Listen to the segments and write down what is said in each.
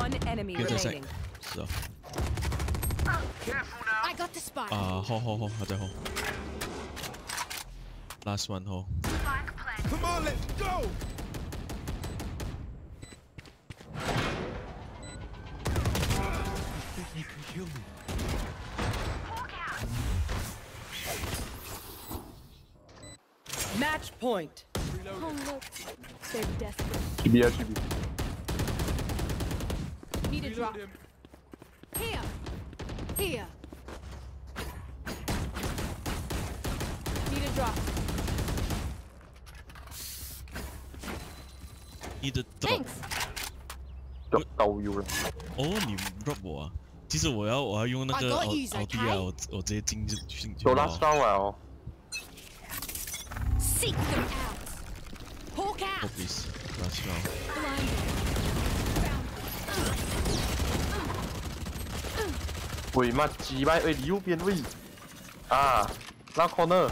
One enemy 跟着 remaining. 是啊，I got the spike. 啊，好好好，还在后。Last one 后，Come on, let's go! think you can kill me? Match point. Oh look, they're desperate. GB 야 GB Need a drop. Reload him. Here. Here. Need a drop. 你的 drop Thanks. 就都有了。哦，你 drop 我啊？其实我要我要用那 I 个 got 奥 yous, 奥迪 okay？啊，我我直接进就进就都好 last round 了哦。 Seek them out. Hawk Oh out. please last round。 妈鸡巴，喂你右边位。啊，那 corner。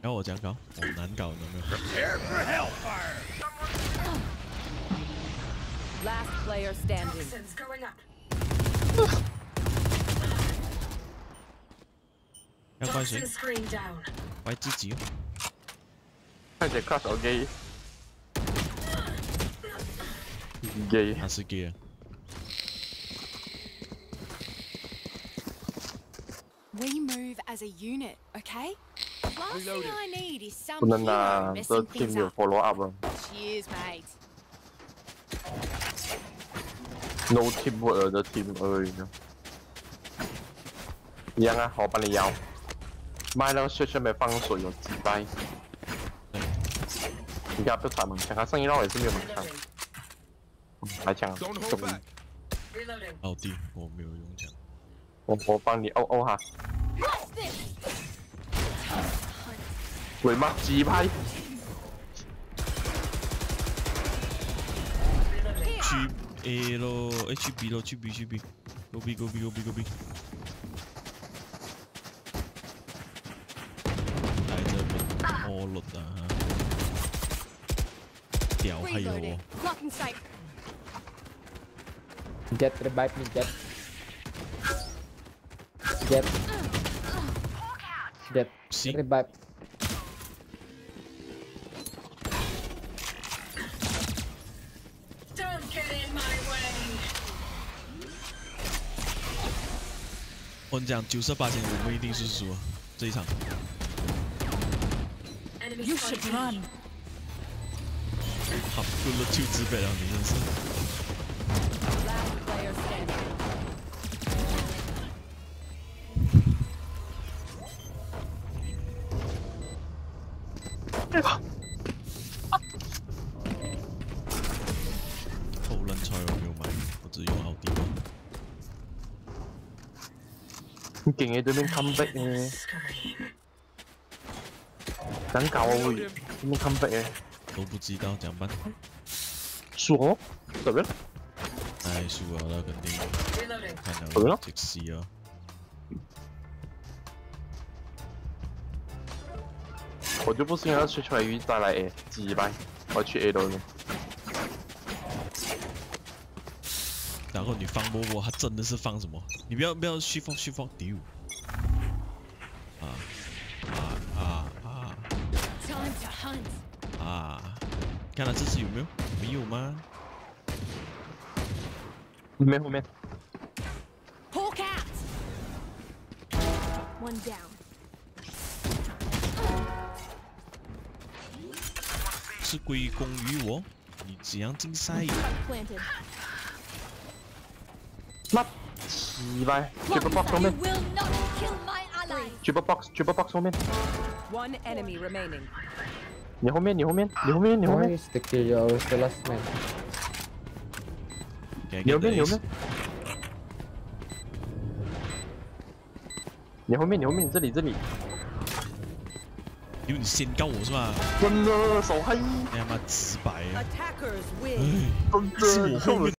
然后我讲搞，哦难搞，有没有？Prepare for hellfire! Last player standing. 要怪谁 Toxin？screen down. 怪自己 Chỉ có cậu ghi Ghi anh sư kia We move as a unit, okay? Last thing I need is some Cho messing things up. Cheers, mate. No teamwork ở the team ơi Yang à, họ bạn này giàu Mai đâu sẽ cho mẹ phăng sổ rồi, chỉ bay 你给他不传门枪，他上一绕也是没有门枪。来枪，中。老弟，我没有用枪。我我帮你殴殴哈。鬼吗鸡拍。去 A 喽，去 B 喽，去 B 去 B，Go B Go B Go B Go B。来这边，我落单哈。屌係 Reloading. 我，Lock and sight. Jet revive me, Jet. Jet. Jet. See? Revive. Don't get in my way. 我跟你讲九十八千，我们一定是输啊这一场。You should run. 真的就自卑啊你真识。对吧投篮超有没有买我只有奥迪你给爷对面 comeback 搞 我无语面么 comeback 都不知道怎麼辦。輸我，對咩？哎，輸了，那肯定.看到這死啊！我就不信要吹出来鱼再来 A，几百，我去 A 度了。然后你放波波，他真的是放什么？你不要不要虚放虚放，丢！啊啊啊啊 Time to hunt. 啊！看他这次有没有？没有嗎？後面後面，Hawk out. One down. 是归功于我，你這樣競賽。Spike planted. 乜？幾百 Lock，triple and box 後 sight. You 面 kill my ally.，triple box，triple box 后面，One enemy remaining. 你后面你后面你后面你后面。有个有个你后面你后面。这里这里。有你先告我是吧？嗯